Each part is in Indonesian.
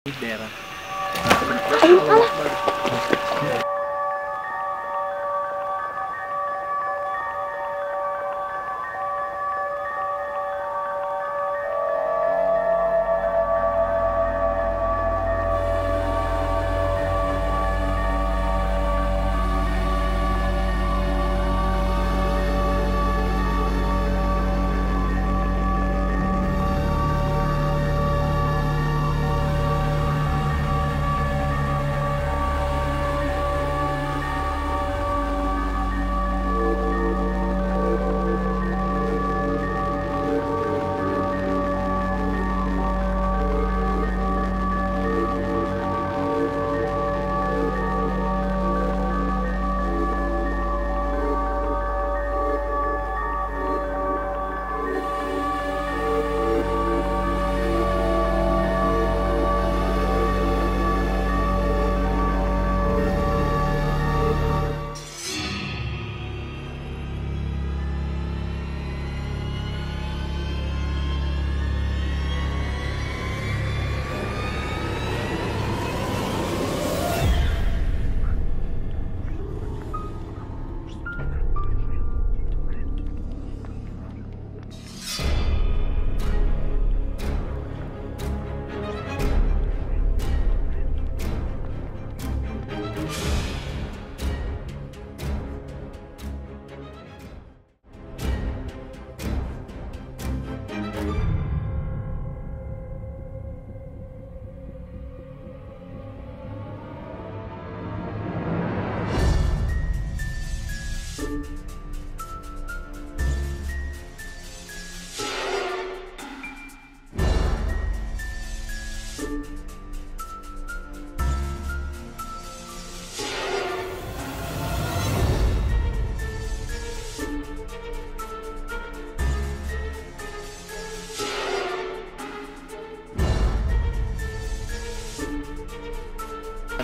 di daerah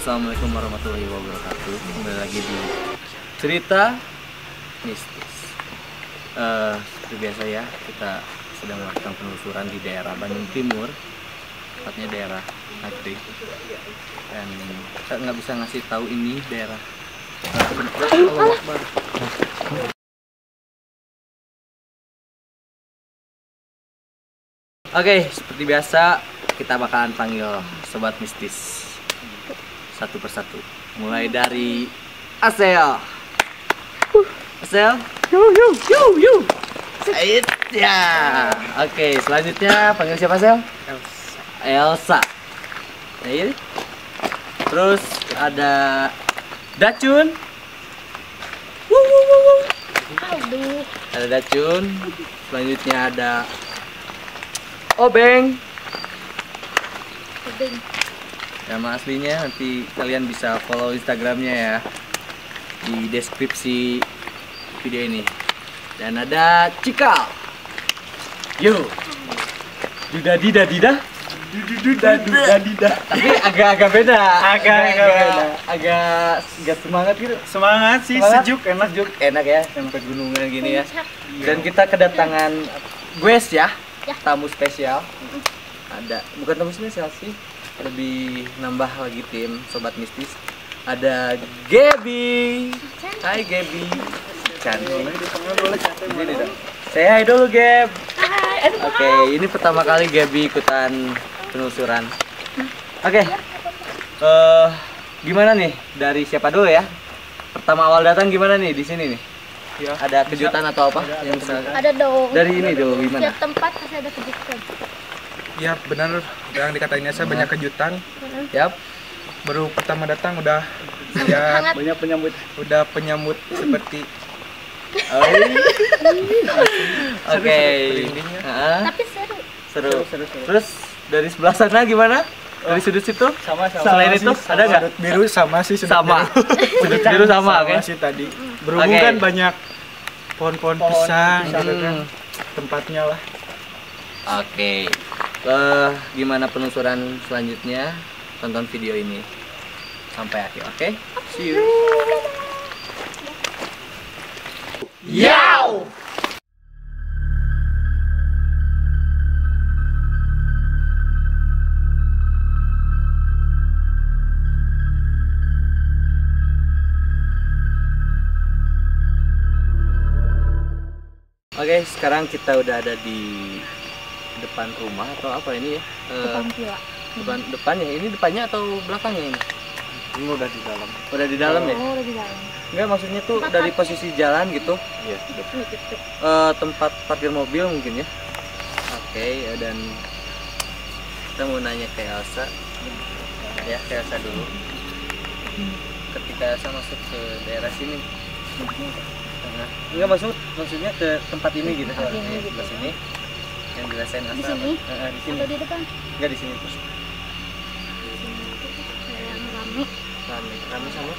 Assalamualaikum warahmatullahi wabarakatuh. Kembali lagi di cerita mistis. Eh, Seperti biasa ya Kita sedang melakukan penelusuran di daerah Bandung Timur. Tepatnya daerah Nagreg Dan saya nggak bisa ngasih tahu ini daerah. Oke, seperti biasa kita bakalan panggil sobat mistis satu persatu. Mulai dari Asel. Asel. Yu yu yu yu. Ait ya. Oke, selanjutnya panggil siapa Asel? Elsa. Ait. Terus ada Dacun. Wuh, wuh, wuh, wuh. Aduh, Ada Dacun. Selanjutnya ada Obeng. Ubing. Nama aslinya nanti kalian bisa follow Instagramnya ya di deskripsi video ini. Dan ada Cikal. Yo. Duda dida dida. Duda duda dida. Tapi agak-agak beda. Agak-agak beda. Agak agak semangat gitu. Semangat sih, Semangat? sejuk, enak. Sejuk, enak ya yang pegunungan gini ya. Dan kita kedatangan Gues ya, Ya. tamu spesial. Ada, bukan tamu spesial sih, lebih nambah lagi tim sobat mistis. Ada Gaby. Hai Gaby. Cantik. Ini dong. Say hi dulu Gab. Hai. Oke, ini pertama kali Gaby ikutan penelusuran. Oke. Eh, gimana nih? Dari siapa dulu ya? Pertama awal datang gimana nih di sini nih? Ya. Ada kejutan atau apa yang bisa Ada dong. dari ini dulu gimana? Setiap tempat pasti ada kejutan. Ya benar, yang dikatain saya banyak kejutan. Yap. Baru pertama datang udah ya Hangat. banyak penyambut, udah penyambut seperti Oh. Oke. Heeh, Tapi seru. seru. Terus dari sebelah sana gimana? Dari sudut situ? sama Selain itu ada nggak? Sudut biru sama sih sudut Sama. biru. Sudut biru sama, oke. sih tadi. Berhubung Oke. kan banyak pohon-pohon pisang, kan. Hmm. tempatnya lah. Oke uh, gimana penelusuran selanjutnya tonton video ini sampai akhir oke okay? see you Yow! Oke, okay, sekarang kita udah ada di depan rumah atau apa ini ya? Eh, Depan villa. depan depannya. Ini depannya atau belakangnya ini? Ini udah di dalam. Udah di dalam ya? Oh, udah di dalam. Enggak, maksudnya tuh Tempat dari posisi jalan gitu. Iya. Eh, tempat parkir mobil mungkin ya. Oke, ya, dan kita mau nanya ke Elsa. Ya, ke Elsa dulu. Ketika Elsa masuk ke daerah sini, Nah, enggak maksud maksudnya ke tempat ini gitu Tempat ini Nih, gitu. ke sini yang dirasain Di Elsa sini? apa? Eh, di sini Atau di depan? enggak di sini terus Kayak yang rame. rame rame sama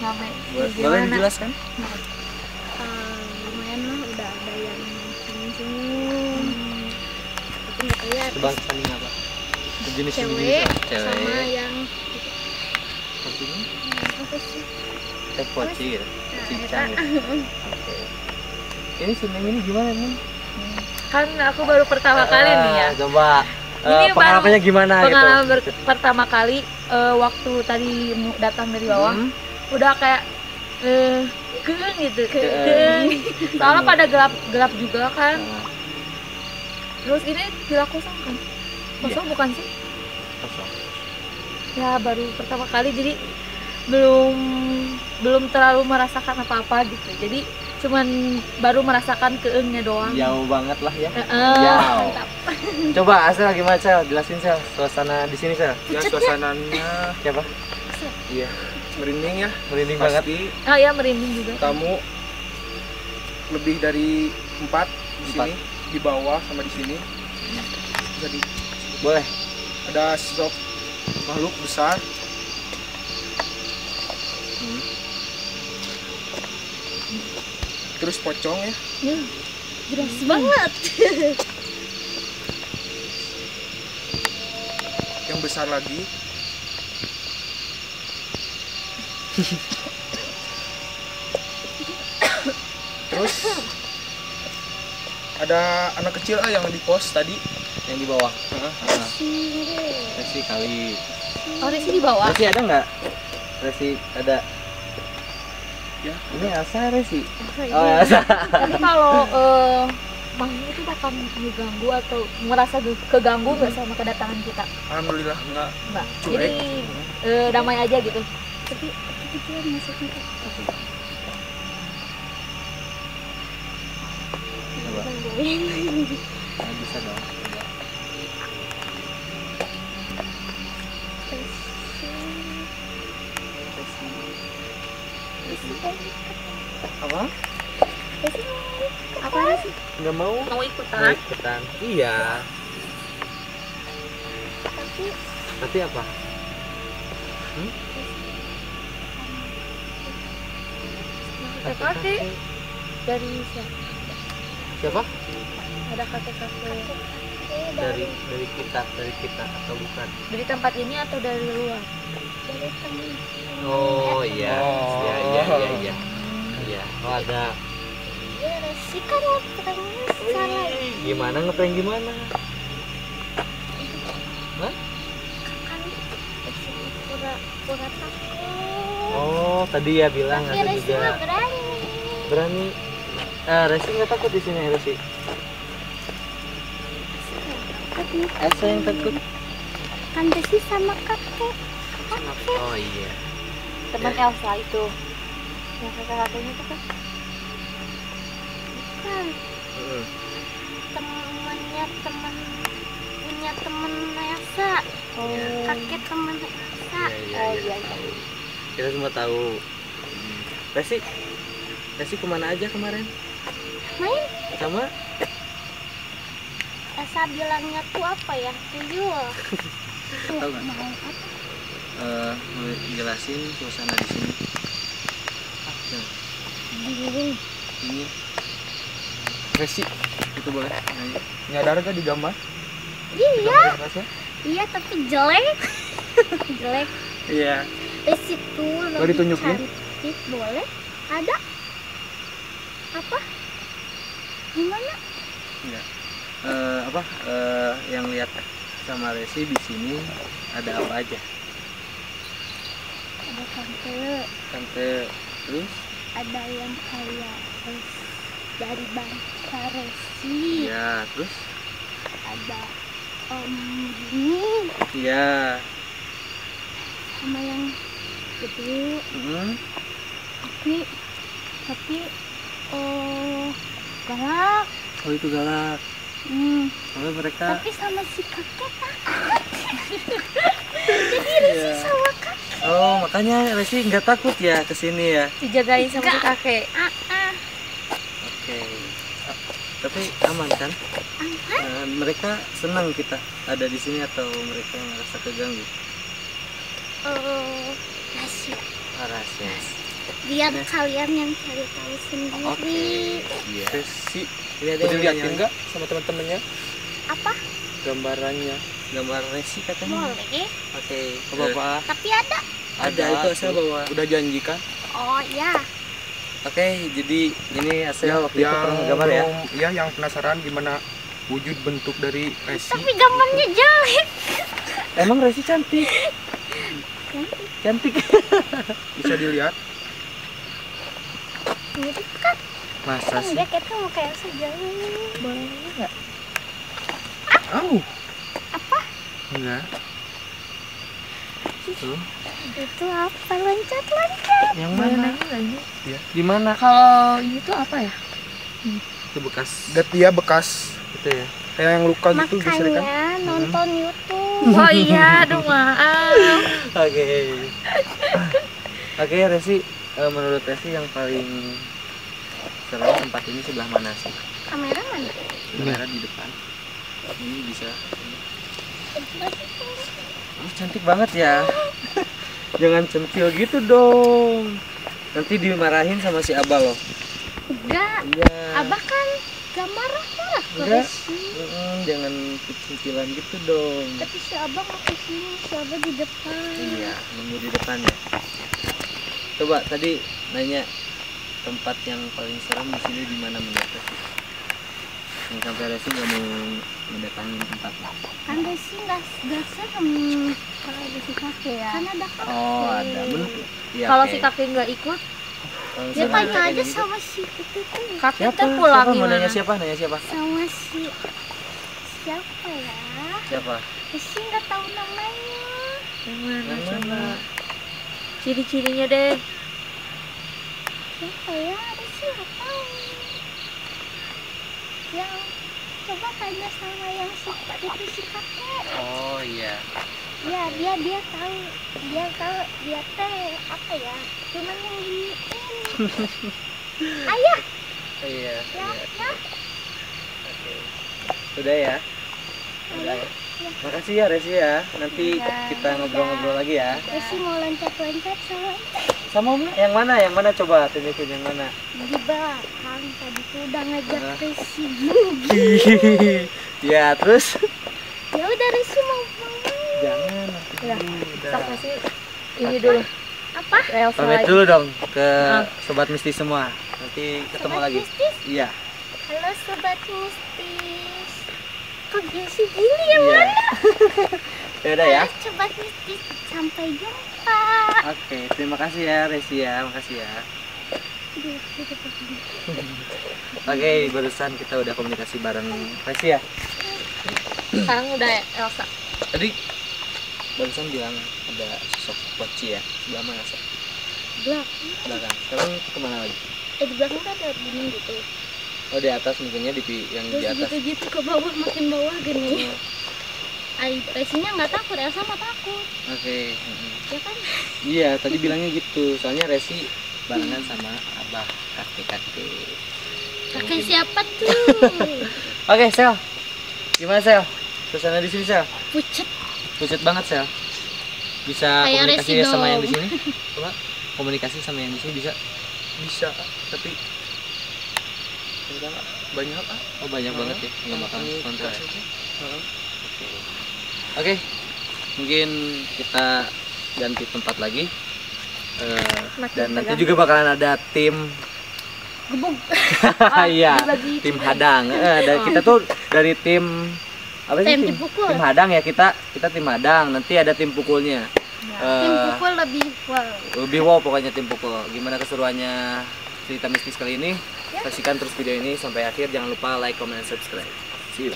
rame. Boleh dijelaskan Eh, lumayan lah udah ada yang senyum-senyum. Tapi nggak kelihatan. coba saling apa jenis Cewek, cewek sama yang maksudnya yang apa sih? teh poci gitu Nah, cincang gitu. Oke. ini si Neng ini gimana nih kan aku baru pertama kali nih ya. Ah, coba Ini Eh, pengalamannya gimana pengalaman gitu pertama kali eh, waktu tadi datang dari bawah Hmm, udah kayak eh keeng gitu keeng. soalnya pada gelap gelap juga kan. Nah, terus ini villa kosong kan? Kosong bukan sih? Kosong. ya baru pertama kali jadi belum belum terlalu merasakan apa-apa gitu. Jadi cuman baru merasakan keengnya doang jauh banget lah ya eh, Jauh. mantap. coba Asel gimana Sel jelasin Sel suasana di sini Sel Ya suasananya siapa iya merinding ya. merinding banget Pasti oh ya merinding juga tamu lebih dari empat di Empat. sini, di bawah sama di sini. Jadi boleh ada sosok makhluk besar. Terus pocong ya. Ya, jelas banget. yang besar lagi. Terus ada anak kecil ah yang di pos tadi yang di bawah. Heeh. nah, Resi. Kali. Oh sini di bawah? Resi ada nggak? Resi ada Ya. ini Elsa Resi Masa oh iya? Elsa tapi kalau eh makhluk itu bakal mengganggu atau merasa keganggu nggak sama kedatangan kita? Alhamdulillah enggak mbak Cuek. jadi eh, damai aja gitu. Tapi kecil masuknya ke coba gangguin. Nah, bisa dong apa? Apa sih? nggak mau. Mau mau ikutan. Ikutan iya. Tapi tapi apa? Kakek dari siapa? Siapa? Ada kakek kakek dari dari kita dari kita atau bukan? Dari tempat ini atau dari luar oh iya. Oh. iya iya iya iya. Iya oh ada. Ya kan ya salah Wih, gimana ngeprank gimana? Kan Resi pura pura takut oh tadi ya bilang tapi ada juga berani. Berani. Eh Resi nggak takut di sini Resi. Elsa yang takut. Kan Resi sama kakek oh iya. Teman Elsa itu. Yang kakek kakeknya itu kan? Kan Heeh. temennya temen punya temen Elsa. Oh. Iya. kakek temen Elsa. Iya, oh iya. iya iya. Kita semua tahu. Hmm. Resi? Resi ke mana aja kemarin? Main. Sama? Elsa bilangnya tuh apa ya? Tuyul. Tahu nggak? mau apa eh mau jelasin suasana di sini? Ah, ya, dingin ini Resi. Itu boleh. Nyadar gak di gambar. Iya. Resi? iya tapi jelek. Jelek. Iya. Resi tuh lebih ditunjukin? cantik boleh? Ada? Apa? Gimana? Eh, apa? Eh, yang lihat sama Resi di sini ada apa aja ada tante tante terus ada yang kayak terus dari Bangsa Resi Iya, terus? ada Om Dini Iya. sama yang gede Hmm. tapi tapi oh galak Oh itu galak. hmm. Mereka. tapi sama si kakek takut jadi Resi Iya. sama kakek Oh makanya Resi nggak takut ya ke sini ya. dijagain sama kakek ah, ah. Oke. Ah, Tapi aman kan? Aman. Eh, mereka senang kita ada di sini atau mereka merasa keganggu? oh rahasia Ah, rahasia. biar Nah. kalian yang cari tahu sendiri Oke. Iya. Resi Ini ada yang liatin nggak sama teman-temannya apa gambarannya gambar Resi katanya. boleh. Oke. apa apa tapi ada. Ada, itu saya bawa. udah janjikan. Oh ya Oke, jadi ini Asel waktu itu yang pernah gambar ya. belum ya yang penasaran gimana wujud bentuk dari Resi tapi gambarnya jelek. Emang Resi cantik. Cantik. bisa dilihat? Mirip kan? Masa kan sih? jaketnya mau kayak sejalan boleh nggak? Oh apa enggak Tuh. itu apa loncat loncat Yang mana? nggak ini Di mana? kalau ini tuh apa ya Itu bekas. dat dia bekas gitu ya kayak yang luka gitu geser kan makanya nonton YouTube oh iya aduh maaf Oke. Oke, Resi. eh, menurut Resi yang paling seru tempat ini sebelah mana sih? kamera mana Kamera di depan. Ini bisa. Oh, cantik banget ya. Jangan centil gitu dong. Nanti dimarahin sama si Abah loh. enggak Iya. abah kan gambar marah ke Enggak. Resi Mm, jangan kecentilan gitu dong. tapi si abah mau ke sini si abah di depan Iya, nunggu di depan ya. Coba tadi nanya tempat yang paling serem di sini di mana menurut? Yang sampai Resi nggak mau mendatangi tempat. kan Resi nggak nggak serem kalau ada si kakek ya kan ada kakek Oh ada, bener. Iya, kalau si kakek nggak ikut Kalau dia tanya aja gitu. sama si itu tuh kakek Siapa? pulang siapa? Mau gimana nanya siapa? Nanya siapa? sama si siapa ya Siapa? Resi nggak tahu namanya yang mana coba ciri-cirinya deh siapa ya Resi nggak tahu yang coba tanya sama yang si itu si kakek Oh iya. ya dia dia tahu dia tahu dia teh apa ya cuman yang giniin ayah Iya. ya iya. ya Oke. Sudah ya. Sudah ya. Makasih ya Resi ya. Nanti Iya. kita ngobrol-ngobrol lagi ya. Resi mau loncat-loncat sama Sama Om, yang mana? Yang mana coba tunjukin yang mana? di belakang tadi tuh udah ngajak Ah. Resi ya terus ya udah Resi mau main jangan nanti Ya. Sok kasih ini dulu apa Elsa pamit lagi. dulu dong ke Ah. sobat mistis semua nanti ketemu Sobat lagi mistis iya halo sobat mistis Jesse gini ya iya. mana? Ya. Udah ya mistis sampai jumpa. Oke terima kasih ya Resi ya. Makasih ya. Oke barusan kita udah komunikasi bareng Resi ya? Sekarang udah Elsa. Tadi barusan bilang ada sosok poci ya sebelah mana sih belakang. Belakang. Sekarang ke mana lagi? Eh di belakang kan ada gunung gitu oh di atas mungkinnya di yang di terus atas gitu-gitu ke bawah makin bawah gini Oh, Ay, Resinya nggak takut Elsa mah takut oke mm-mm. ya kan Iya, tadi bilangnya gitu. Soalnya Resi barengan sama abah kakek-kakek. kakek siapa tuh Oke, Sel. Gimana Sel? Suasana di sini Sel? pucet Pucet banget Sel. Bisa Kayak komunikasi ya sama yang di sini? Coba komunikasi sama yang di sini bisa? bisa tapi enggak banyak ah Oh banyak banget ya, nggak bakal Ini kontrol. ya? Heeh. Oke, mungkin kita ganti tempat lagi. Eh, Makin dan nanti tegang. juga bakalan ada tim gebuk Iya, dibagi tim hadang. Eh, dan kita tuh dari tim apa sih? tim dipukul tim hadang ya kita kita tim hadang nanti ada tim pukulnya tim Eh, pukul lebih wow lebih wow pokoknya tim pukul gimana keseruannya cerita mistis kali ini ya saksikan terus video ini. Sampai akhir jangan lupa like comment dan subscribe. See you.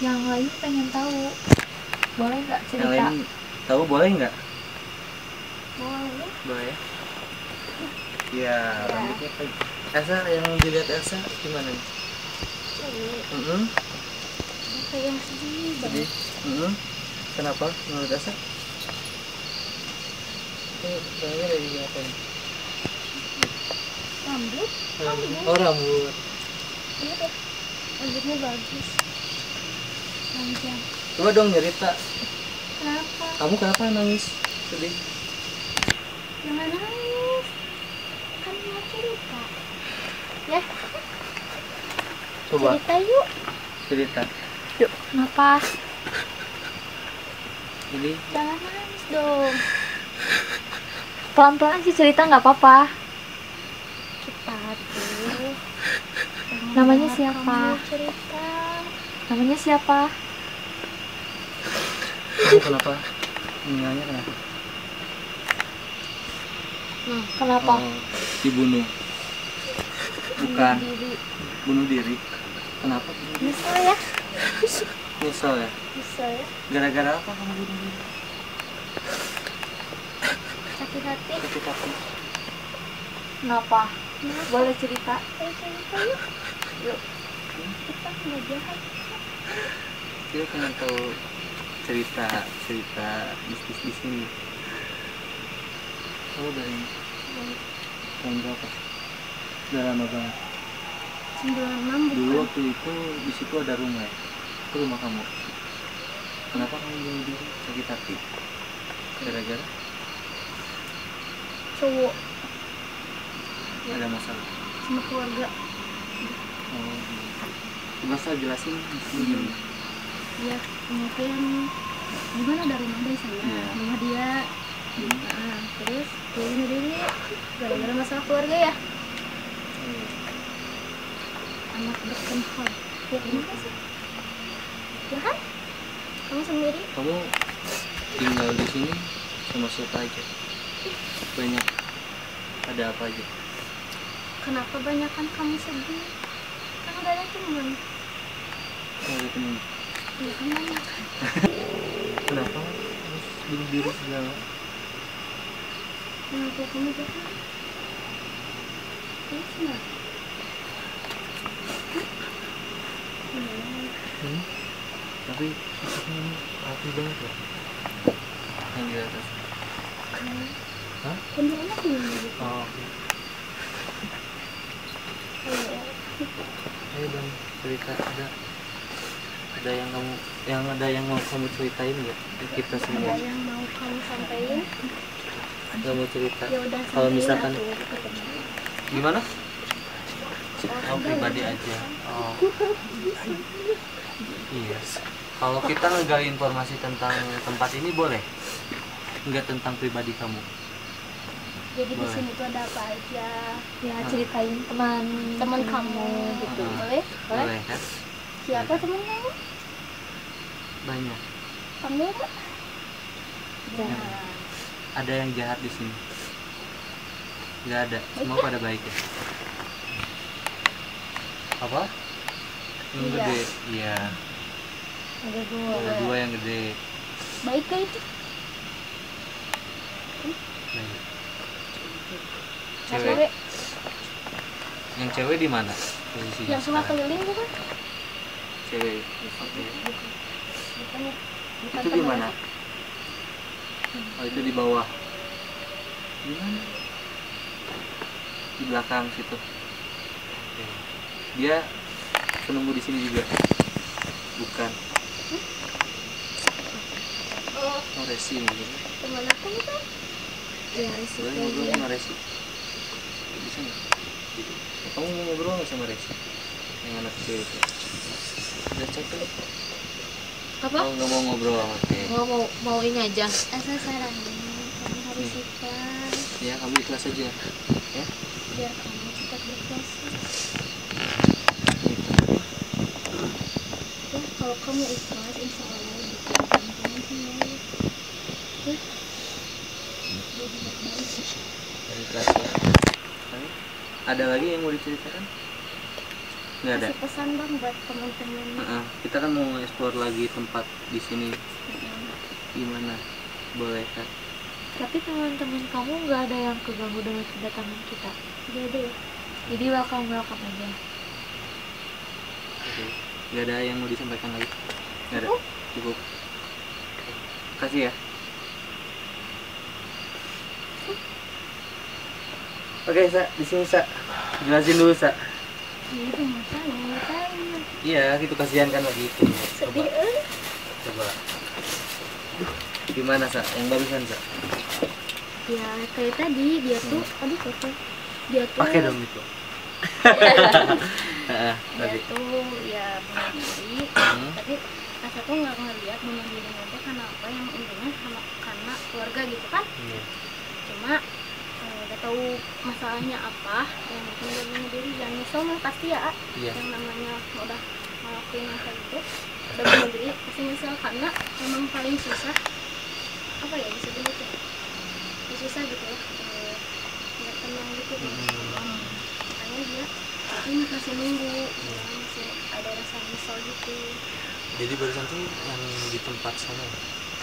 Yang lain pengen tahu. Boleh nggak yang cerita lain tahu boleh nggak? Boleh. Boleh. Ya rambutnya kayak Elsa yang dilihat Elsa gimana? Nih cewek. Mm-mm. kayak yang sedih. Banget mm-mm. kenapa? Menurut Elsa? Ini kayaknya dari apa nih rambut oh rambut. Iya rambutnya bagus. Panjang. Coba dong cerita kenapa? Kamu kenapa nangis? Sedih. Jangan nangis? Kan mau cerita. Ya. Coba. Cerita yuk. Cerita. Yuk kenapa jadi jangan nangis dong. Pelan pelan sih cerita nggak apa-apa cepat tuh Jangan Namanya siapa? namanya siapa? Kamu kenapa? Meninggalnya kenapa? Nah, kenapa? Oh, dibunuh. Bukan. Diri. Bunuh diri. Kenapa? Nyesel ya? Nyesel ya? Nyesel ya? Gara-gara apa kamu bunuh diri? Sakit hati? Sakit hati. Kenapa? Boleh cerita. Ayo cerita yuk yuk kita nggak jahat dia pengen tahu cerita cerita bisnis di sini. Kamu dari tahun berapa? Udah lama banget. 96 dulu waktu itu di situ ada rumah. Ya itu rumah kamu. Kenapa kamu bunuh diri sakit hati? Gara-gara? Cowok. Ada masalah? Sama keluarga oh coba saya jelasin. Sini ya mungkin gimana dari rumah dari sana Iya. rumah dia. Nah, terus bunuh diri gara-gara masalah keluarga ya? Anak berkenhal ya sih? Ya kan? Kamu sendiri? Kamu tinggal di sini sama siapa aja? Banyak. Ada apa aja? Kenapa banyakan kamu sedih? kan udah ada ada temen kan banyak kenapa? Harus bunuh diri segala. Kenapa kamu jahat terus hmm? tapi ini rapi banget ya? Yang di atas. Hah? kan dia enak nih gitu oh ayo dong cerita ada. Ada yang kamu yang ada yang mau kamu ceritain nggak? Kita ada semua. yang mau kamu sampaikan? Nggak mau cerita? Ya kalau misalkan gimana? Oh, oh pribadi aja. Oh. Iya kalau kita ngegali informasi tentang tempat ini boleh. Nggak tentang pribadi kamu jadi di sini tuh ada apa aja? Ya ceritain teman teman kamu. gitu. Hmm. boleh? Boleh? Boleh kan siapa teman kamu? Banyak kamu nggak? Ya. ada yang jahat di sini. Nggak ada. Semua pada baik ya? Apa? Yang Iya. gede. Iya. Ada dua. Ada dua yang gede. Baik gak itu? Baik. Cewek. Yang cewek di mana? Posisinya yang suka sekarang? keliling bukan cewek. Bukan. Ya. Bukan itu teman. gimana oh itu di bawah. Gimana di belakang situ. Dia penunggu di sini juga. Bukan. Oh resi mungkin teman aku bukan ya boleh ngobrol dia sama resi? Bisa nggak? Kamu mau ngobrol nggak sama resi? Yang anak kecil itu. Udah capek? Apa? Oh nggak mau ngobrol oke mau mau mau ini aja. Asal sarannya kamu harus Nih. ikhlas. Ya kamu ikhlas aja. Ya? Biar kamu cepat berproses ya kalau kamu ikhlas insya Allah bisa teman semua ya jadi baik Yang ikhlas ya Tapi ada lagi yang mau diceritakan? Nggak ada. Kasih pesan bang buat teman-teman. Heeh, kita kan mau explore lagi tempat di sini. Gimana? Boleh kan tapi teman-teman kamu nggak ada yang keganggu dengan kedatangan kita. Jadi ya? Jadi welcome welcome aja. Oke. nggak ada yang mau disampaikan lagi? Nggak ada. Cukup. Kasih ya Oke, Sa, di sini Sa. Jelasin dulu, Sa. itu Iya, gitu kasihan kan lagi itu. Coba, eh coba. Gimana, Sa? Yang barusan, Sa? ya kayak tadi dia tuh aduh kotor dia tuh Pakai dong itu. Heeh, dia tadi. tuh ya diri Hmm. tapi rasa tuh nggak ngeliat bunuh dirinya teh karena apa yang intinya sama karena keluarga gitu kan Iya. cuma nggak tahu masalahnya apa yang bunuh diri dan nyesel mah pasti ya Iya. yang namanya udah ngelakuin kayak gitu udah bunuh diri pasti nyesel karena memang paling susah apa ya bisa gitu ya, susah gitu ya eh, nggak tenang gitu Hmm. makanya dia ini masih nunggu ya, masih ada rasa nyesel gitu Jadi barusan tuh yang di tempat sana,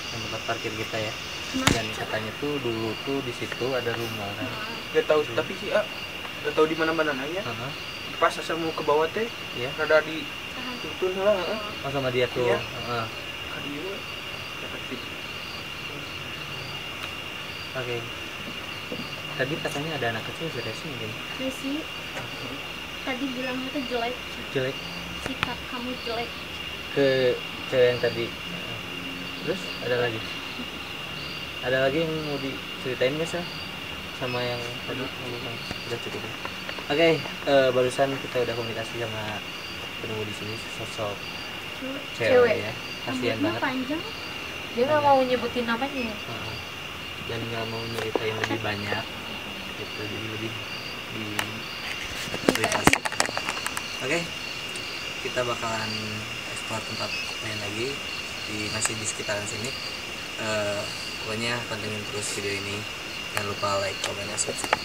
yang tempat parkir kita ya. Dan katanya tuh dulu tuh di situ ada rumah kan. Gak tahu tapi sih ah gak tahu di mana-mana nanya. Heeh. Pas asal mau ke bawah teh, Iya. rada di tahan. tuntun lah. heeh. Oh sama dia tuh. Iya. Heeh. Ka dieu we. Dapat di Oke. Tadi katanya ada anak kecil serius mungkin. Desi tadi bilangnya tuh jelek Jelek sikap kamu jelek ke cewek yang tadi. Terus ada lagi? Ada lagi yang mau diceritain nggak sih? Sama yang tadi. Udah cukup. ya? Oke, eh, barusan kita udah komunikasi sama penunggu di sini sosok cewek, Cewek. ya. Kasihan banget. panjang dia nggak mau nyebutin namanya Heeh. dan nggak mau cerita yang lebih banyak gitu jadi lebih di privasi oke kita bakalan explore tempat lain lagi di masih di sekitaran sini Eh, pokoknya pantengin terus video ini jangan lupa like comment dan subscribe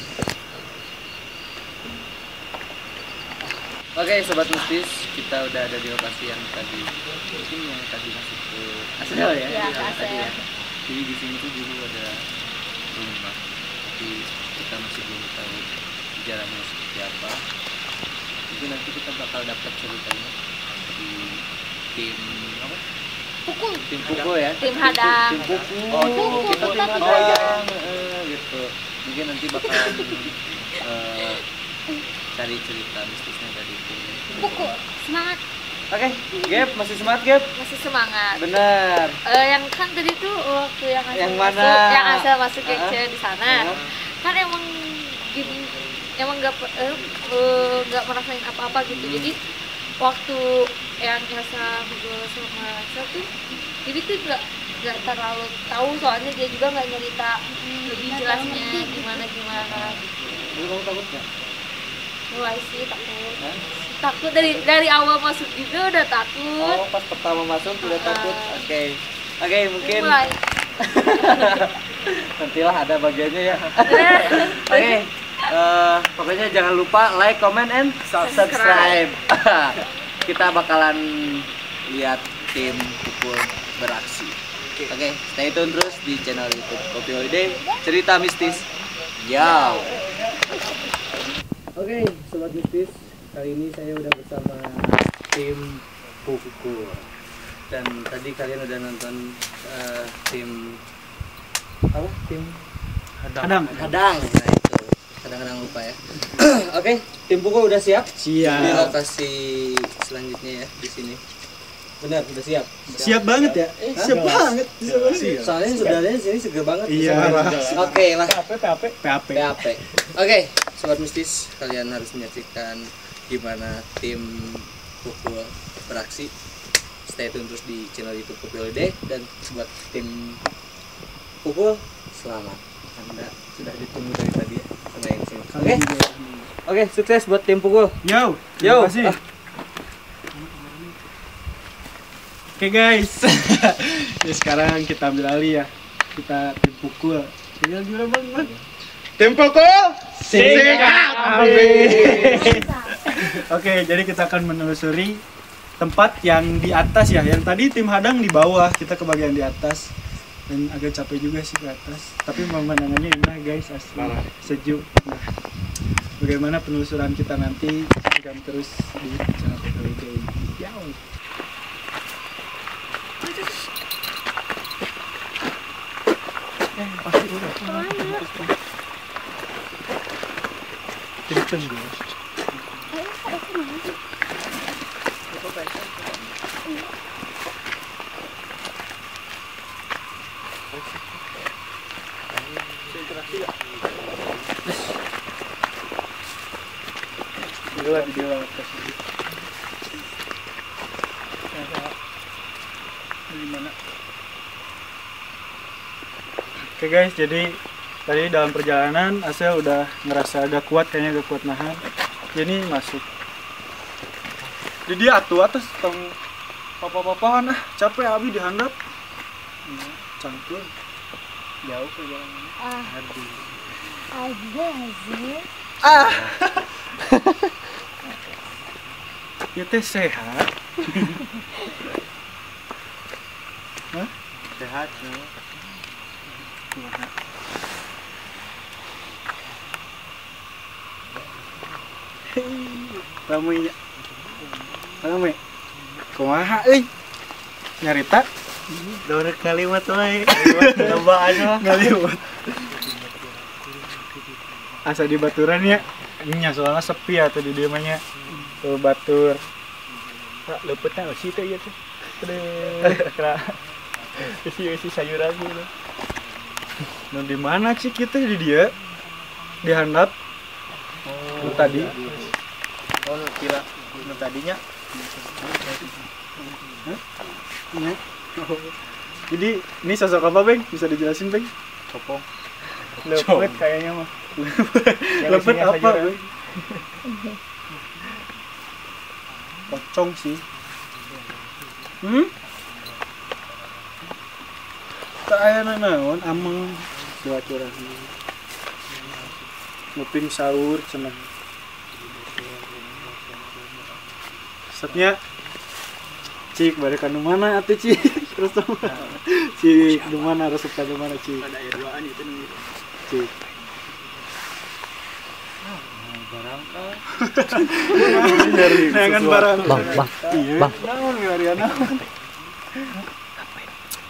Oke sobat mistis, kita udah ada di lokasi yang tadi mungkin yang tadi masuk ke Asel ya, Yang ke tadi ya. Jadi di sini tuh dulu ada rumah, tapi kita masih belum tahu sejarahnya seperti apa. Mungkin nanti kita bakal dapat ceritanya di tim? Pukul Tim pukul ya. tim hadang Tim pukul. Oh, tim pukul, kita tim kita tim hadang. hadang. Eh, gitu. Mungkin nanti bakalan eh, cari cerita mistisnya dari tim pukul semangat Oke, Gap masih semangat Gap? masih semangat Benar. Eh, yang kan tadi tuh waktu yang asal Yang mana? masuk, yang asal masuk yang Ah. cewek di sana Ah. kan emang gini emang nggak eh, nggak merasain apa-apa gitu Hmm. jadi waktu yang rasa ngobrol sama Asal tuh jadi tuh nggak nggak terlalu tahu soalnya dia juga nggak nyerita lebih Nggak jelasnya ngerti. gimana gimana gitu Dulu kamu takut nggak? mulai sih takut Hah? takut dari dari awal masuk juga udah takut Oh, pas pertama masuk udah Ah. takut. Oke. Oke, mungkin mulai nantilah ada bagiannya ya. Oke. Eh, pokoknya jangan lupa like, comment, and subscribe. Kita bakalan lihat tim pukul beraksi. Oke, stay tune terus di channel YouTube Kopi Holiday Cerita Mistis. Yo. Oke, sobat mistis. Kali ini saya udah bersama tim pukul. Dan tadi kalian udah nonton eh, tim apa? Tim hadang. Hadang. Nah itu kadang-kadang lupa ya. Oke, tim pukul udah siap? Di Siap. lokasi selanjutnya ya di sini. Benar, udah siap. Siap banget ya? Siap banget. Soalnya saudaranya di sini seger banget. Iya. Oke lah. PAP. PAP. Oke, sobat mistis, kalian harus menyaksikan gimana tim pukul beraksi. Stay tune terus di channel YouTube Pukul Holiday dan buat tim pukul selamat. Anda sudah ditunggu dari tadi ya sama yang sini. Oke. Oke, sukses buat tim pukul. Yo. Yo. terima kasih. Ah. Oke guys. ya sekarang kita ambil alih ya. Kita tim pukul. Tinggal gimana bang? bang? Tempo kok. Oke, jadi kita akan menelusuri tempat yang di atas ya. Yang tadi tim hadang di bawah, kita ke bagian di atas. Dan agak capek juga sih ke atas. Tapi pemandangannya indah guys, asli. Sejuk. Nah, bagaimana penelusuran kita nanti? Akan terus di channel. Kenceng gue. Dua Di mana? Oke guys, jadi tadi dalam perjalanan Asel udah ngerasa agak kuat kayaknya agak kuat nahan. Jadi masuk. Jadi atuh atas tong papa-papahan ah capek abi dihandap. Hmm, Cangkul. Jauh perjalanan. ah Aduh. aja aja Ya teh sehat. Hah? Sehat ya. Hei, Ramai ya. Ramai. Kumaha euy? Nyarita? Dorek kalimat wae. Coba aja. Ngaliwat. Asa di baturan ya. Nya soalnya sepi ya tadi dia mah nya. Tuh batur. Kak, lepetnya oh situ ya tuh. Aduh, kera. Isi isi sayuran gitu. Nah di mana sih kita di dia? Di handap. Oh, tadi. Oh, nu kira nu tadinya Iya. Oh. Jadi ini sosok apa, Beng? Bisa dijelasin, Beng? copong. Lepet kayaknya mah. Lepet apa. Beng? Pocong sih. Hmm? Tak aya naon ameng dua curah. Nguping sahur seneng. Setnya Cik, balik mana atuh Cik? Terus tuh. Cik, di mana resep di mana Cik? Ada ya duaan itu nih. Cik. Jangan barang. Bang, bang, iya. Bang. Naon ngari naon?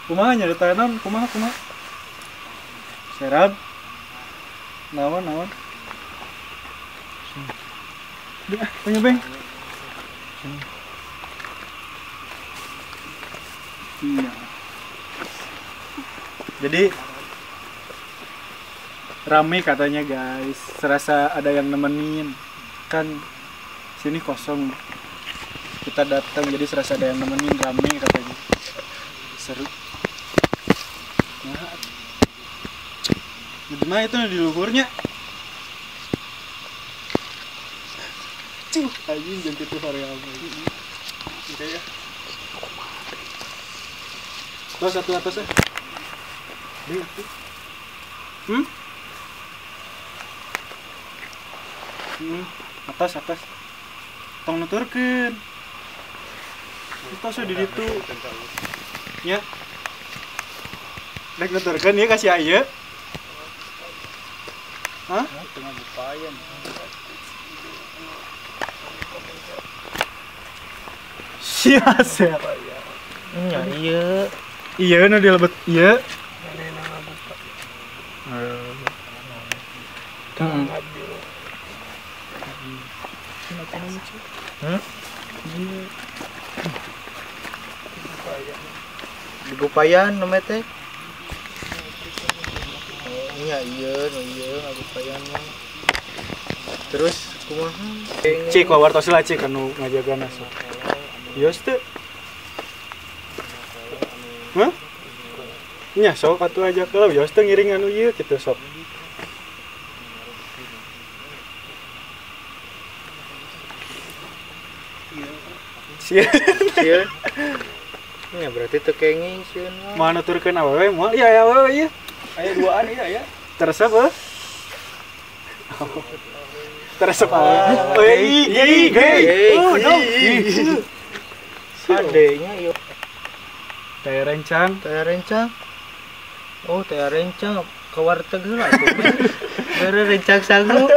Kumaha nyari naon? Kumaha kumaha? Serab. Naon naon? Beng. Iya. Jadi rame katanya guys. Serasa ada yang nemenin. Kan sini kosong. Kita datang jadi serasa ada yang nemenin rame katanya. Seru. Nah. Di mana itu di luhurnya? Cuh anjing jam itu hari apa Oke ya Terus satu atasnya Hmm? Hmm, atas atas. Tong nuturkeun. Kita sudah di ditu. Ya. Dek nuturkeun ya kasih aya. Hah? Tengah bupayan. Sia sia. Ya iya. Iya nu dilebet iya. Hmm. Hmm? Di Gupayan namanya teh. Iya iya, iya, nggak Gupayan mah. Terus kumaha? Cik, wawartos lah cik anu ngajaga nasa. Yos teh. Hah? Nya sok atuh aja kalau yos teh ngiring anu ieu kitu sok. Sieun. Sieun. Ya berarti teu kenging sieun mah. Nuturkeun awewe moal? Iya ya awewe ieu. Aya duaan iya ya. Terus apa? Terasa apa? Hei, hei, hei. Oh, no. Adanya yuk. Teh rencang. Teh rencang. Oh, teh rencang. Ke warteg heula atuh. Bere rencang sanggup.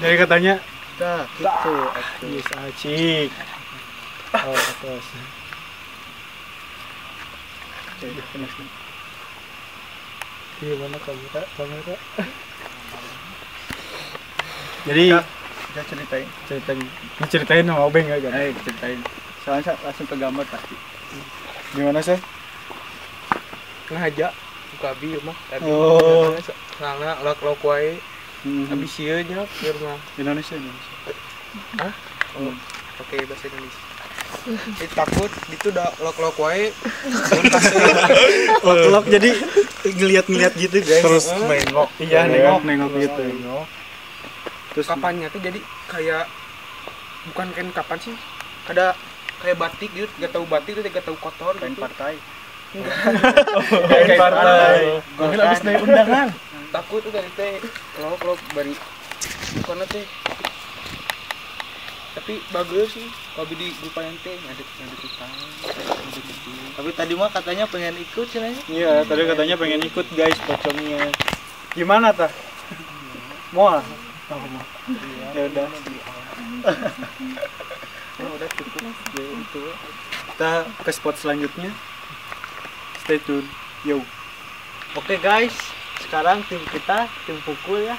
Jadi katanya Tah, gitu. atuh. Yes, acik. Oh, terus. Gimana kamera? Kamera. Jadi Kita ceritain. ceritain, ceritain sama Obeng kan? Ayo ceritain. Soalnya langsung ke gambar pasti. Gimana sih? Ngaja buka bi mah. Tadi Oh. Soalnya lok-lok wae Hmm. habis ieu nya biar mah. Indonesia Indonesia. Oh. Oke, bahasa Indonesia. Eh, takut gitu udah lok-lok wae. Lok jadi ngeliat-ngeliat gitu guys. Terus nengok. Iya, nengok, nengok gitu. Terus Kapannya tuh jadi kayak bukan kain kapan sih? Ada kayak batik gitu, gak tahu batik itu gak tahu kotor Kain gitu. partai. kain partai. Ambil habis dari undangan. Takut tuh dari teh lok-lok bari bukan teh. Tapi bagus sih kalau di grup yang teh utang. ngadep itu. Tapi tadi mah katanya pengen ikut cenanya. Iya, tadi katanya pengen ikut guys pocongnya. Gimana tah? Mau? Oh, mau. Ya udah. Oh, udah cukup ya itu. Kita ke spot selanjutnya. Stay tune. Yo. Oke guys, sekarang tim kita, tim pukul ya,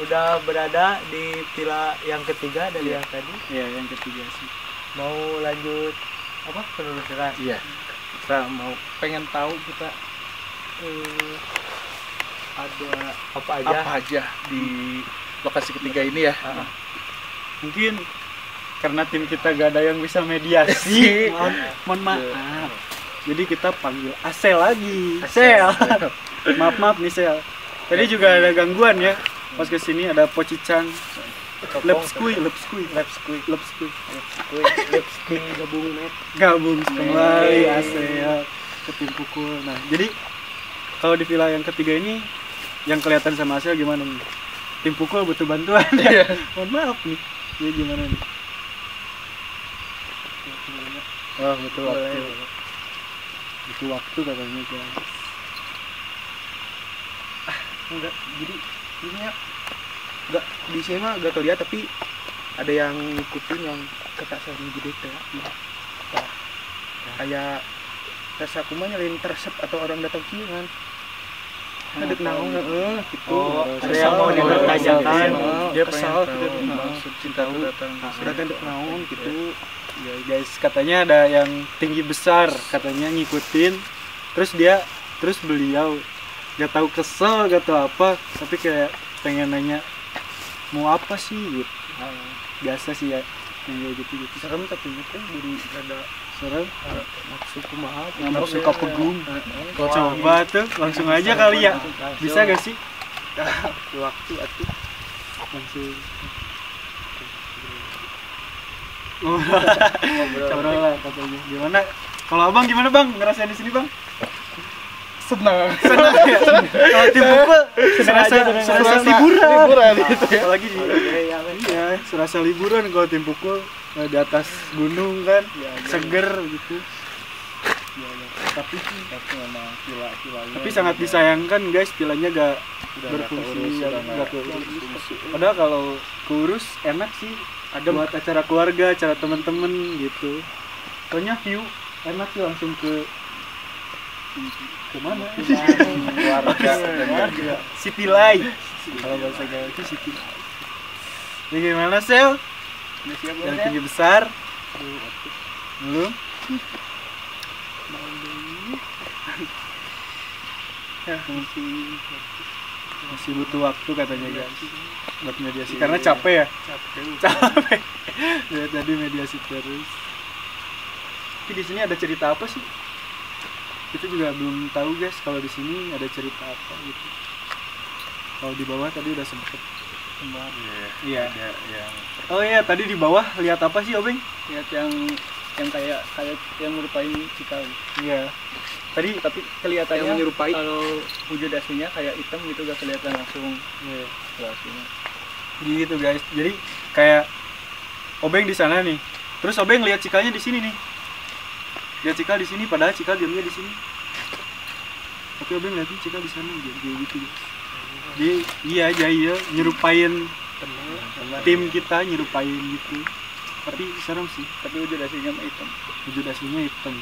udah berada di pila yang ketiga dari yang tadi. Ya, yang ketiga sih. Mau lanjut apa penelusuran? Iya. Kita mau Pengen tahu kita eh, ada Apa aja? apa aja di lokasi ketiga ini ya. mungkin karena tim kita gak ada yang bisa mediasi. mohon, mohon maaf. Jadi kita panggil Asel lagi. Asel. maaf maaf nih Sel. Tadi juga ada gangguan ya. Pas ke sini ada pocicang. Lepskui, lepskui, lepskui, lepskui. Lipstick gabung net. Gabung kembali Asel ke tim pukul. Nah, jadi kalau di villa yang ketiga ini yang kelihatan sama Asel gimana nih? Tim pukul butuh bantuan. Mohon maaf nih. Jadi gimana nih? Oh, butuh waktu. Butuh waktu katanya guys. Enggak, jadi ini ya enggak di sini mah enggak terlihat tapi ada yang ngikutin yang kata saya gede teh. Nah, kayak rasa kumanya lain tersep atau orang datang kieu kan. Ada naon heeh gitu. Oh, ada yang mau dipertanyakan. dia kesal gitu. gitu. Maksud cinta Tahu datang. Sudah tanda naon gitu. Ya guys, katanya ada yang tinggi besar, katanya ngikutin. Terus dia, terus beliau gak tahu kesel, gak tahu apa, tapi kayak pengen nanya mau apa sih gitu. Biasa sih ya, yang kayak gitu gitu. Serem tapi itu jadi ada Serem, nafsu kumaha. nggak suka pegung. Coba tuh, langsung aja kali ya. Bisa gak sih? waktu atuh Langsung. Ngobrol lah katanya. Gimana? Kalau abang gimana bang? Ngerasain di sini bang? senang. Senang ya? Kalau tim pukul serasa, serasa liburan. Liburan gitu ya. Apalagi di iya, serasa liburan kalau tim pukul di atas gunung kan, seger gitu. Tapi tapi memang pila-pilanya. Tapi sangat disayangkan guys, pilanya gak berfungsi, udah gak, nggak gak keurus. Padahal kalau keurus enak sih, ada buat acara keluarga, acara temen-temen gitu. Pokoknya view enak sih langsung ke ke mana? keluarga. City Light. Kalau bahasa Jawa itu City Light. Ini gimana sel? Yang tinggi besar? Belum. Masih masih butuh waktu katanya guys buat mediasi. Karena capek ya? Capek. Dari tadi mediasi terus. Tapi di sini ada cerita apa sih? Kita juga belum tahu guys kalau di sini ada cerita apa gitu. Kalau di bawah tadi udah sempet iya yang oh iya tadi di bawah lihat apa sih obeng? Lihat yang yang kayak kayak yang merupain Cikawi iya. Tadi tapi kelihatannya Yang menyerupai. kalau wujud aslinya kayak hitam gitu gak kelihatan langsung iya. aslinya. Gitu guys. Jadi kayak obeng di sana nih. Terus obeng lihat cikalnya di sini nih. Lihat cikal di sini padahal cikal diamnya di sini. Tapi obeng lihat cikal di sana jadi kayak gitu guys jadi iya aja iya nyerupain tim kita nyerupain gitu tapi serem sih. Tapi wujud aslinya hitam. Wujud aslinya hitam.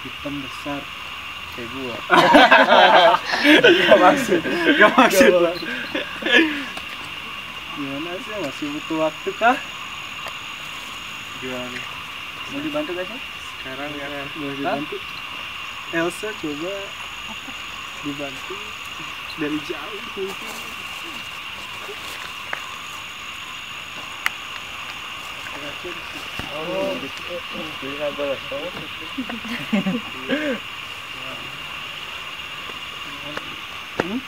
Hitam besar. Kayak gua. Gak maksud. Gak maksud. gimana sih? Masih butuh waktu kah? Gimana? Mau dibantu gak sih? Sekarang ya. boleh dibantu? Elsa coba dibantu dari jauh oh jadi nggak boleh Hmm?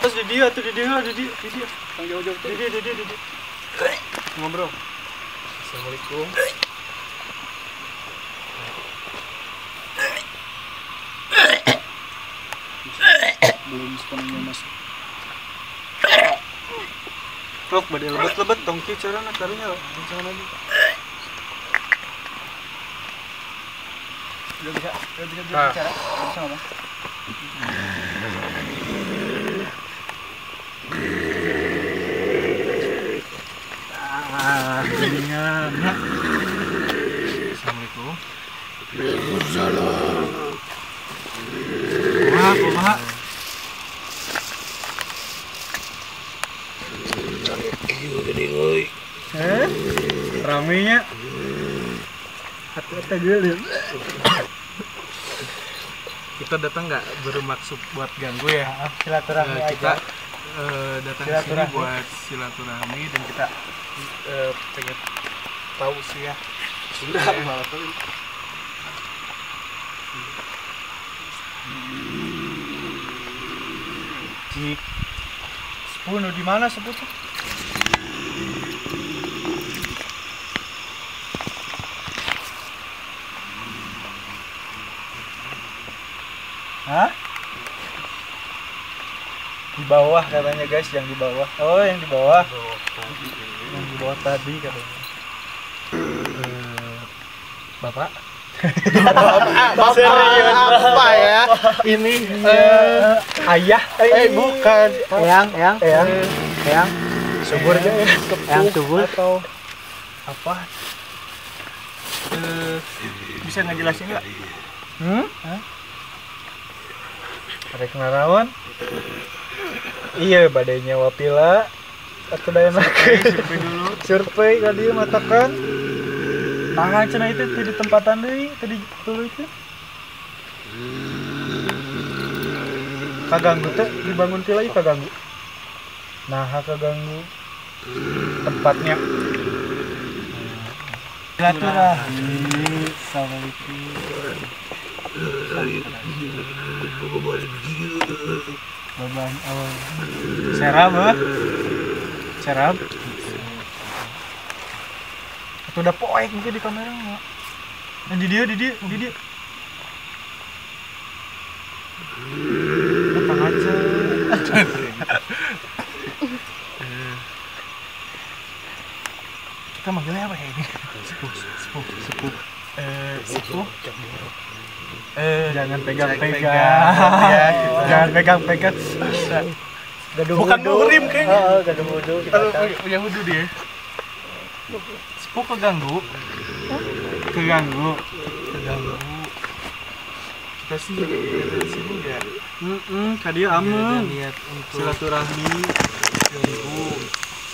Atas di dia tuh di dia di dia di dia yang jauh-jauh di dia di dia di dia ngobrol Assalamualaikum. belum sepenuhnya masuk Rok, badai lebet-lebet dong ki cara nak karunya jangan lagi. Udah bisa, udah bisa Ah. bicara, udah bisa. Ah, kelingan. Assalamualaikum. Kumaha, kumaha. Eh, ramenya. Hati-hati gue Kita datang nggak bermaksud buat ganggu ya. silaturahmi Eh, aja kita eh, datang ke sini Silaturahmi. buat silaturahmi dan kita eh, pengen tahu sih ya. Sudah, malah tuh. Cik. Sepuh nu di mana tuh? Hah? Di bawah katanya guys, yang di bawah. Oh, yang di bawah. Di bawah tadi katanya. Eh, Bapak? apa ya? Ini Eh, ayah? eh bukan. Eyang, eyang, eyang, eyang. Subur aja ya. Eyang subur atau apa? Eh, bisa ngejelasin nggak? Hmm? Rek narawan? Iya, badainya wapila. Atau daya Survei dulu. Survei tadi matakan. Tangan cina itu di tempatan deui tadi dulu itu. Kaganggu teh dibangun ti lagi kaganggu. Nah, kaganggu tempatnya. Silaturahmi. Assalamualaikum. Babang awal. Serap, eh? Serap. Itu udah poek mungkin di kamera nggak? Nah, di dia, di dia, di dia. Datang aja. Kita manggilnya apa ya ini? Sepuh, sepuh, sepuh. Eh, sepuh. Eh, jangan pegang-pegang. Ya. Jangan pegang-pegang. Gaduh Bukan wudu. muhrim kayaknya. Heeh, gaduh wudu kita kan. punya wudhu dia. Sepuh keganggu. Keganggu. terganggu kita sih dari sini nggak Heeh, kadia nggak ada aman. niat untuk Silaturahmi. ganggu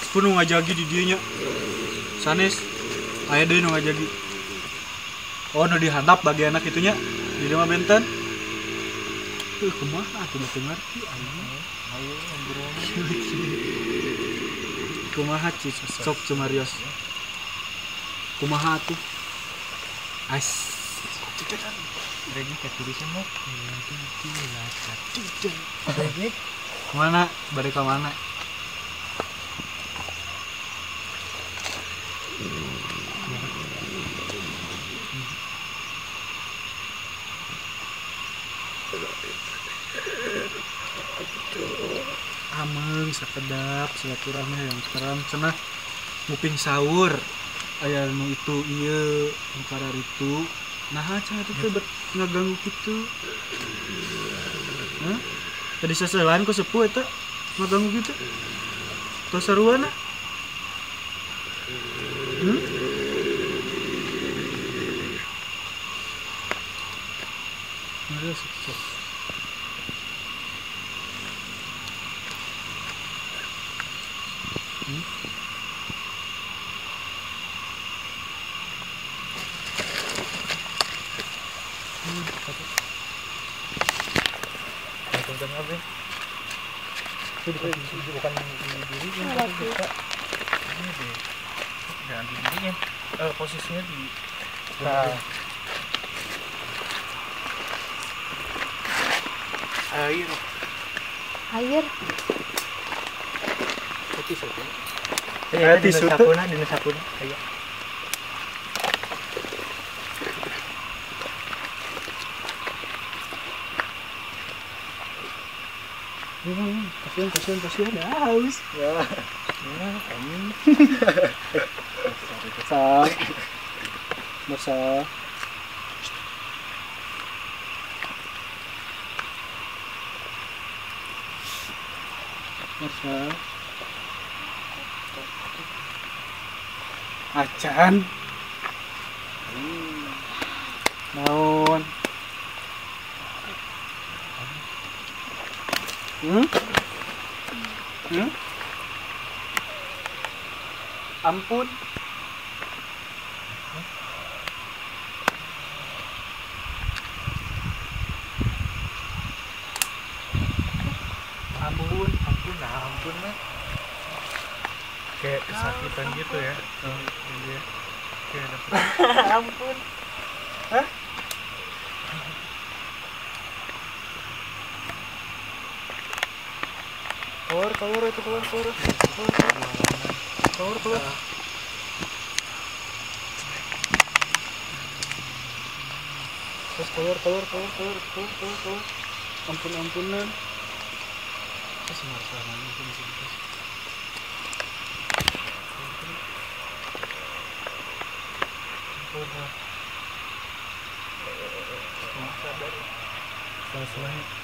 Sepun nu ngajagi di dieu nya. Sanes aya deui nu ngajagi. Oh, nu dihandap bagi anak itunya di rumah benten. Tuh kumaha atuh teu ngarti anjing. Ayo Kumaha sok Cumarios. Kumaha atuh? As. Regi ke nanti cilacap Regi. Ke mana? Balik ke mana? Ameng sakedap silaturahmi yang terang cenah nguping sahur aya nu itu ieu nu karar itu nah cenah itu teh bet ngaganggu kitu Hah? Tadi seselan ku sepuh eta ngaganggu gitu. Tos saruana. Hmm? Mari sok sok. Hmm? Hmm, bukan ini deh jangan di dirinya eh, posisinya di Nah. air air tisu tuh Eh, tisu tuh. sapuna di sapuna ayo Hmm, kasihan kasihan kasihan ya haus. Ya. Ya, amin. Besar. Besar. Besar. Acan. Naon? Hmm? Hmm? Ampun. ampun ampun nah ampun mah kayak kesakitan gitu ya oh, iya. kayak dapet Ampun. Keluar, keluar itu keluar, keluar. Keluar, keluar. keluar. Terus keluar, keluar, keluar, keluar, keluar, keluar, keluar. Ampun, ampunan. Terus marah ampun, ampun. Keluar. Selesai. Masa.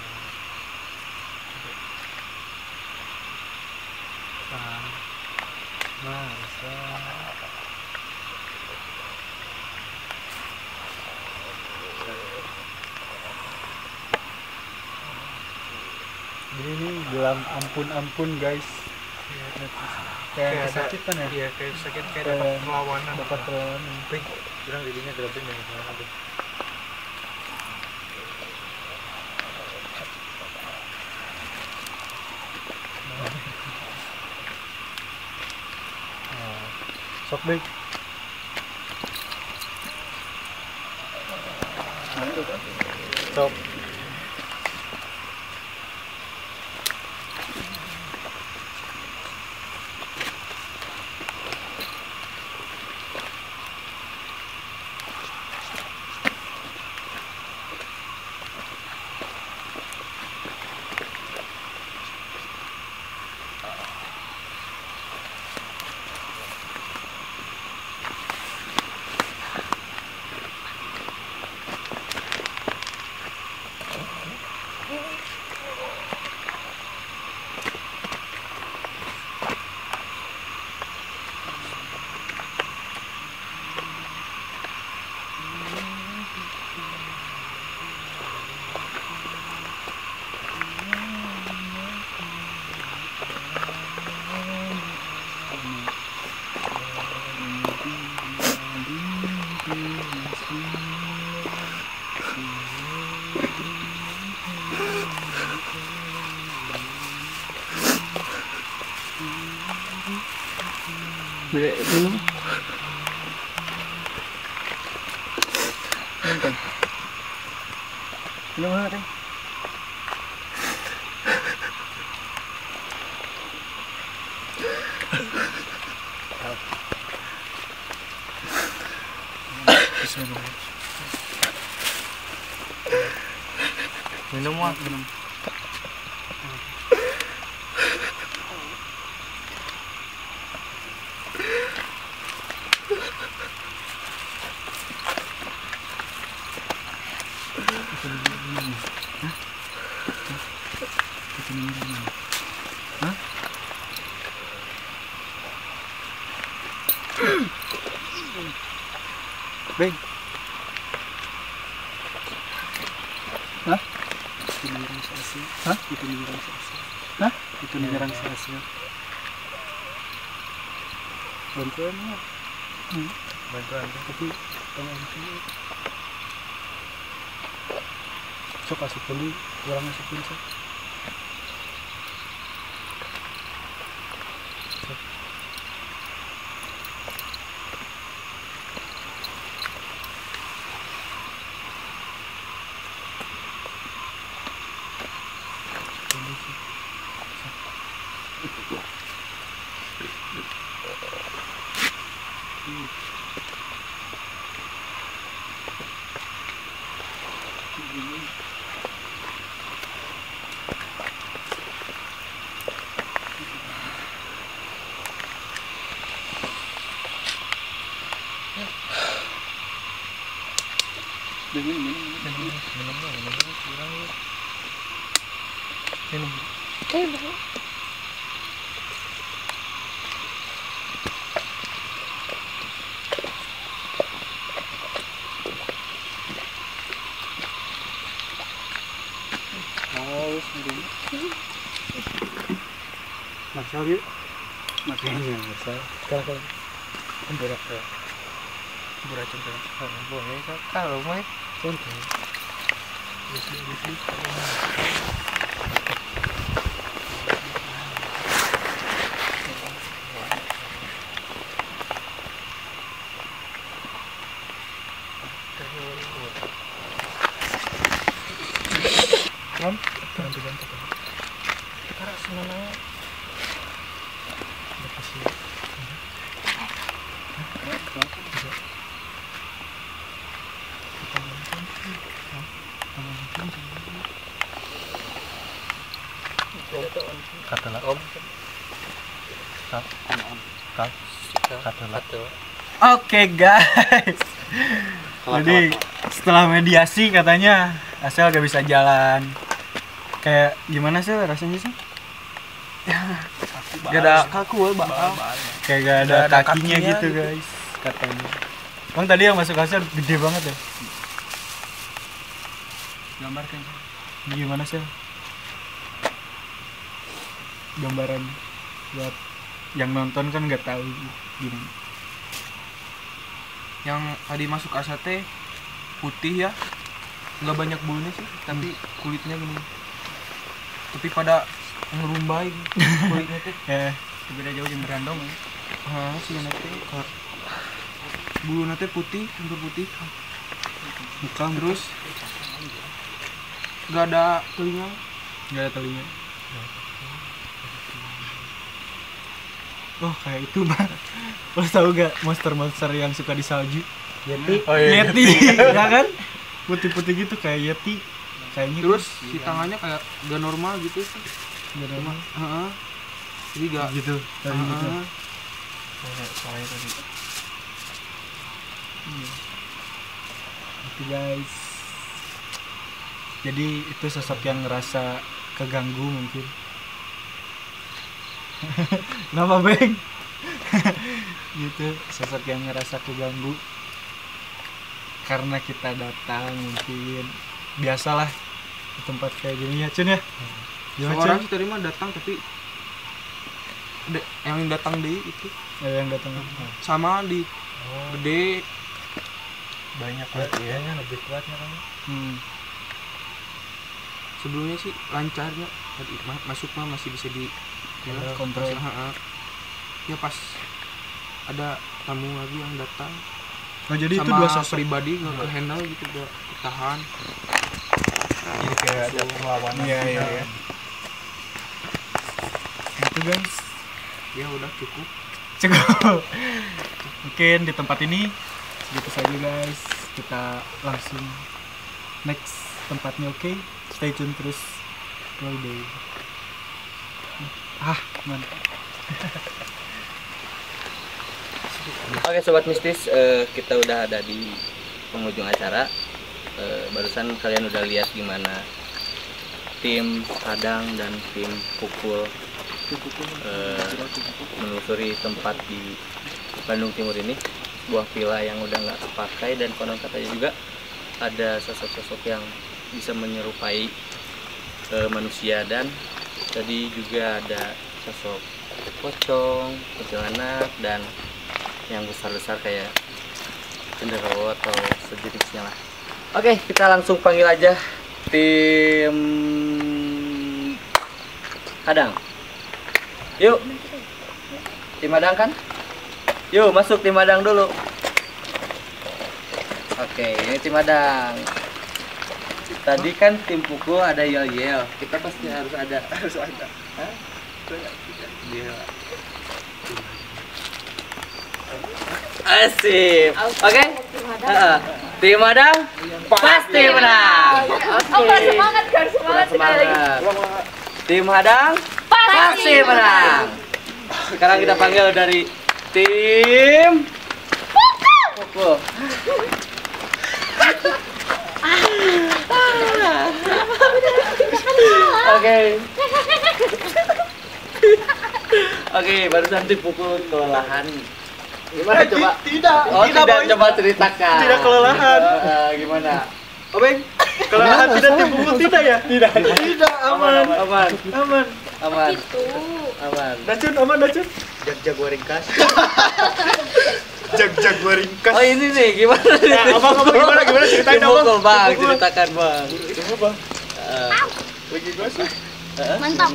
Ini dalam ampun-ampun guys. Kayak kesakitan ya. iya kayak sakit kayak Kayak dapat perlawanan Dapat perlawanan. Ping, bilang dirinya gerabing dan gimana tuh Sok deh. Sok. Bantuan ya. Hmm. bantuan Tapi tolong sini. Sok kasih puli, orang masukin sok. Minum, minum, minum. Eh, bro. Haus, minum. Masal yuk. Makanya masal. Sekarang kalau berak ya. beracun kan boleh kalau mau Contoh. Om. Oke guys. Jadi setelah mediasi katanya Asel gak bisa jalan. Kayak gimana sih rasanya sih? Gak ada kaku bakal kayak gak ada, Gak ada kakinya, kakinya gitu gitu. guys katanya. Bang tadi yang masuk Asel gede banget ya. Gambarkan. Gimana sih? Gambaran buat yang nonton kan nggak tahu gimana. yang tadi masuk asate putih ya nggak banyak bulunya sih tapi kulitnya gini tapi pada ngerumbai gitu. kulitnya teh Eh, Beda jauh yang berandong. ya. ah sih nanti bulu nanti putih hampir putih muka terus nggak ada telinga nggak ada telinga. Oh kayak itu bang. Lo tau gak monster-monster yang suka di salju? Yeti Oh iya. Yeti, ya kan? Putih-putih gitu kayak Yeti. Kayaknya terus si tangannya kayak nggak normal gitu sih ada mah. Heeh. jadi nggak gitu. Tadi gitu. Heeh. soalnya tadi Gitu guys. Jadi itu sosok yang ngerasa keganggu mungkin. Kenapa Beng? gitu sosok yang ngerasa keganggu. Karena kita datang mungkin. Biasalah di tempat kayak gini ya Cun ya? Gimana seorang Cun? sih tadi mah datang tapi de- yang datang deh itu. Eh, yang datang. Sama di gede. Banyak banget. Ya lebih kuatnya kan hmm. sebelumnya sih lancarnya tadi ma- masuk mah masih bisa di ya, kontrol. masih- ha-ha. ya pas ada tamu lagi yang datang. Oh jadi itu sama dua sosok? pribadi nggak ke handle gitu gak ketahan jadi kayak ada perlawanan Iya, iya, iya. itu guys. Ya udah cukup. Cukup. Mungkin di tempat ini segitu saja guys. Kita langsung next tempatnya oke? Stay tune terus. All day ah mantap Oke sobat mistis, eh, kita udah ada di penghujung acara. Eh, barusan kalian udah lihat gimana tim Padang dan tim Pukul eh, menelusuri tempat di Bandung Timur ini, sebuah villa yang udah nggak terpakai dan konon katanya juga ada sosok-sosok yang bisa menyerupai manusia dan tadi juga ada sosok pocong, kuntilanak dan yang besar-besar kayak genderuwo atau sejenisnya lah. Oke, kita langsung panggil aja tim Hadang. Yuk. Tim Hadang kan? Yuk, masuk tim Hadang dulu. Oke, ini tim Hadang. Tadi kan tim pukul ada yel-yel. Kita pasti harus ada. Harus ada. Hah? Iya. Asik. Oke. Heeh. Tim Madang pasti menang. Oh, harus semangat, harus semangat sekali lagi. Semangat. Tim Hadang pasti menang. Sekarang kita panggil dari tim Pukul. Oke. Oke, barusan tim pukul kelelahan. Gimana coba? tidak Oh, tidak, coba ceritakan. Tidak kelelahan. Eh, gimana? Obeng kelelahan tidak tim pukul tidak ya tidak tidak aman Aman, aman aman, Itu. aman. dacun aman dacun jag jago ringkas jag jag gua ringkas Oh ini nih, gimana nih? Ya, abang, abang, gimana, gimana? Ceritain, abang. bang, ceritakan bang. Bang. Eh, Bagi gua sih. Mantap.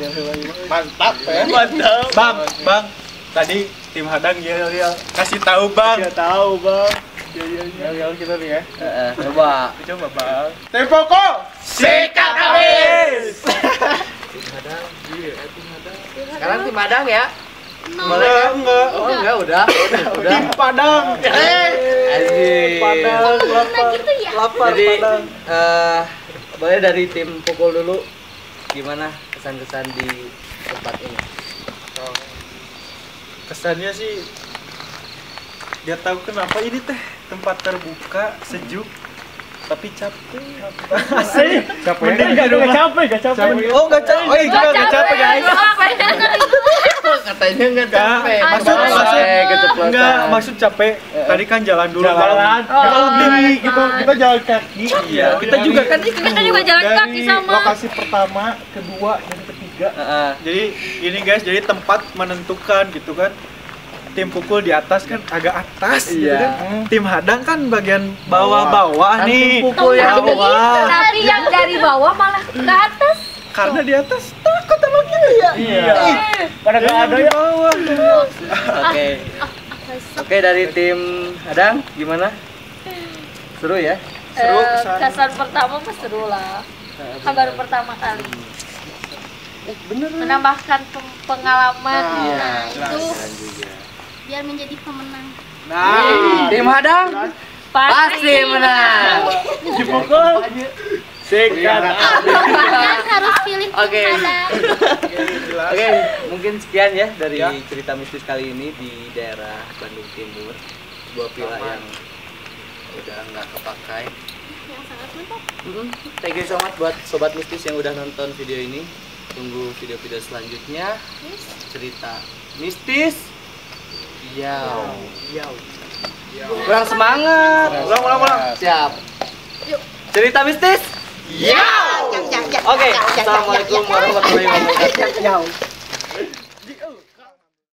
Mantap ya. Mantap. Bang, bang. Tadi tim hadang ya ya kasih tahu bang. Kasih tahu bang. Ya ya ya. Ya kita nih ya. eh, coba. Coba bang. Tempo kok. Sikat habis. Sekarang tim Madang ya? Enggak, enggak. Oh enggak, udah, udah, udah. Tim Padang. Eh. Padang, lapar. gitu ya. Lapar Jadi, Padang. eh, boleh dari tim pukul dulu. Gimana kesan-kesan di tempat ini? Kesannya sih dia tahu kenapa ini teh tempat terbuka sejuk tapi capek asik capek mending gak dong capek gak capek oh gak capek oh iya juga gak capek guys Katanya enggak Enggak, capek. maksud Capek, maksud enggak maksud capek. Tadi kan jalan dulu jalan kalau kalau tinggi gitu kita jalan kaki Iya, kita juga kan Kita juga jalan kaki dari sama. lokasi pertama kedua dan ketiga Heeh. jadi ini guys, jadi tempat menentukan gitu kan. Tim pukul di atas kan agak atas gitu Iya. kan. Tim hadang kan bagian bawah-bawah Kan nih. tim pukul yang bawah. Tapi yang dari bawah malah ke atas. Karena di atas takut sama kita ya. Iya. pada Dia gak ada di ya. Oke. Oke dari tim Hadang gimana? Seru ya? Seru, Eh, kesan. kesan pertama mah seru lah. Kan baru pertama kali. Menambahkan pem- pengalaman. Iya. Nah, itu Keren juga. biar menjadi pemenang. Nah, Tim Hadang pasti menang. dipukul. Sikat. Kalian harus pilih Oke. Oke, mungkin sekian ya dari Ya. cerita mistis kali ini di daerah Bandung Timur. Sebuah villa yang udah nggak kepakai. Yang sangat mantap. Thank you so much buat sobat mistis yang udah nonton video ini. Tunggu video-video selanjutnya. Yes. Cerita mistis. Yau. Yau. Kurang semangat. Ulang, ulang, ulang. Siap. Yuk. Cerita mistis. Yau. Oke. Assalamualaikum warahmatullahi wabarakatuh. Yau.